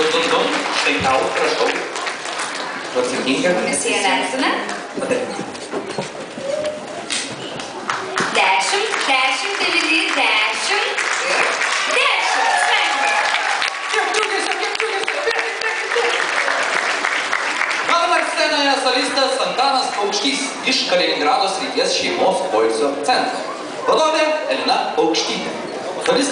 Pasiruošė vertinti. Dum, dum, dum. Štai tau, prašau. Tu atsakinga. Komisija vertina. Padaryk. Dešimt, dešimt, devyni, dešimt ir dešimt. Sveikiname. Kiek džiugesio, kiek džiugesio. Bėkit, bėkit, bėkit. Vakar scenoje solistas Antanas Paukštys iš Kaliningrado srities šeimos poilsio centro. Vadovė Elina Paukštytė. Solistas